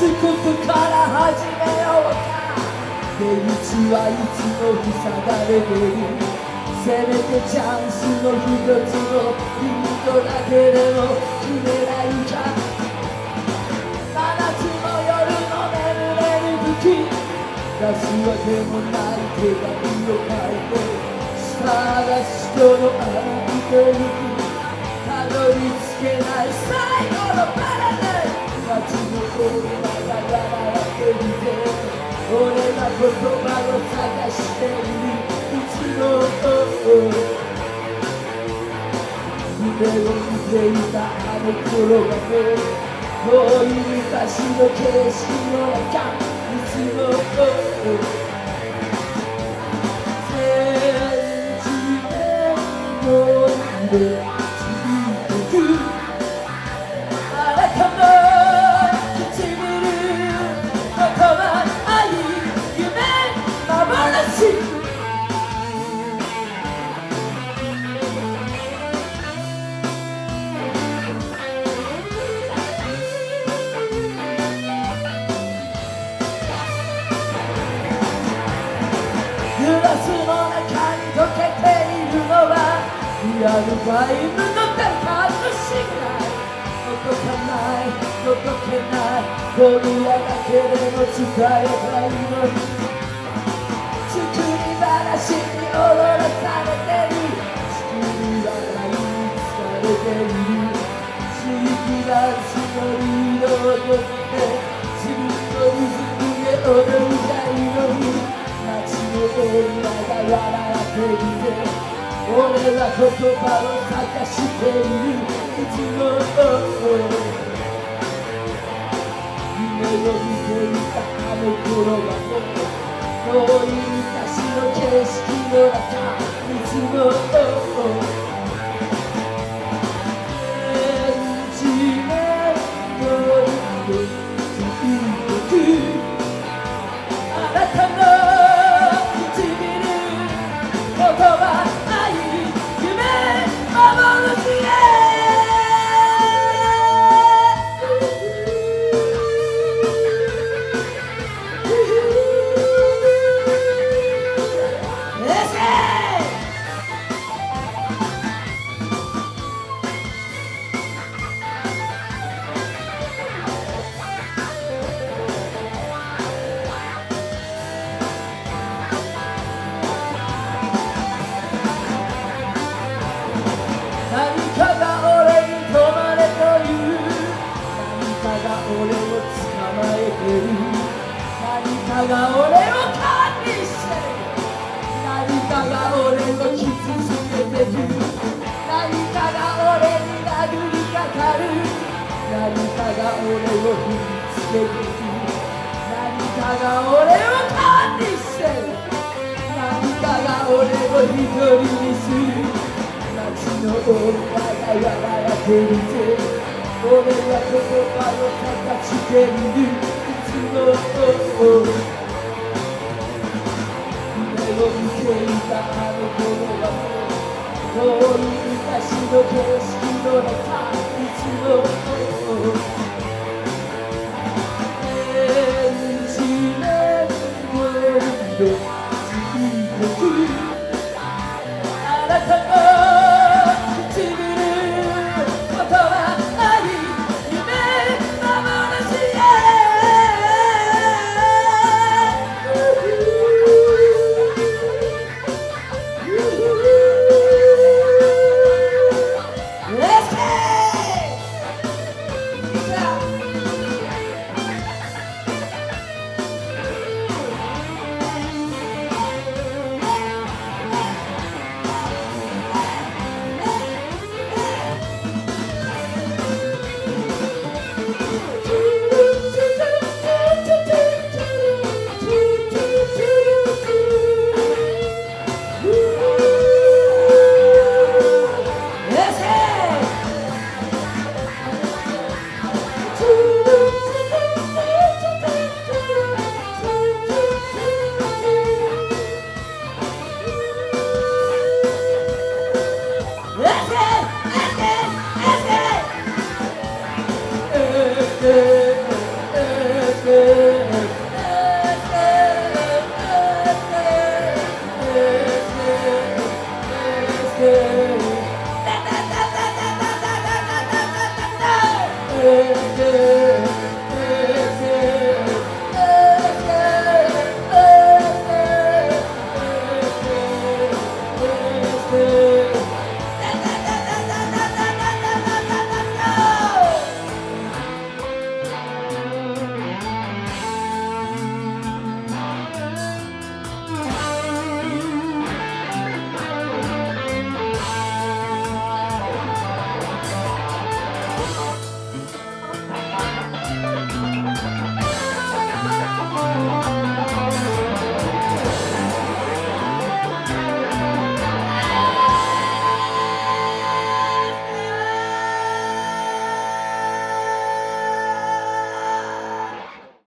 すことから始めようか出口はいつも塞がれてるせめてチャンスの一つのヒントだけでも決めないか真夏の夜の眠れる時出すわけもない手紙を書いて探す人のあなたと行くたどり着けない最後のパラダイス街の車がやられていて俺が言葉を。探しているいつも夢を。見ていたあの頃がもう遠い昔の景色の中いつもでリアルタイムの電波のシグナル届かない届けない今夜だけでも伝えたいのに作り話に踊らされてる作り笑いに疲れている地域ダンスのリードを取って自分のリズムで踊りたいのに街の女が笑っていて俺ら言葉を探している。いつも夢を見ていた。あの頃はもう遠い昔の景色の中いつもが俺を管理して何かが俺を傷つけてる。何かが俺に殴りかかる。何かが俺を踏みつけてる。何かが俺を管理して何かが俺を一人にする。街の女が笑っていて俺は言葉を探している。いつも夢を見ていたあの頃はもうの景色の中 day.